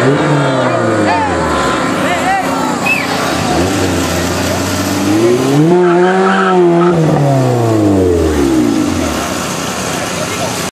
Amen.